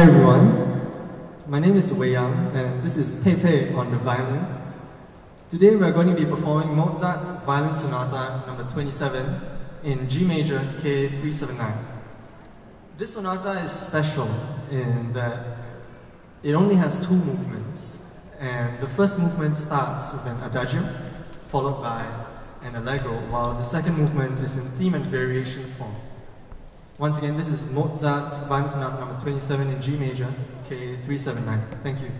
Hi everyone, my name is Wei Yang and this is Pei Pei on the violin. Today we're going to be performing Mozart's Violin Sonata number 27 in G major K379. This sonata is special in that it only has two movements and the first movement starts with an adagio followed by an allegro while the second movement is in theme and variations form. Once again, this is Mozart's Violin Sonata number 27 in G major, K379. Thank you.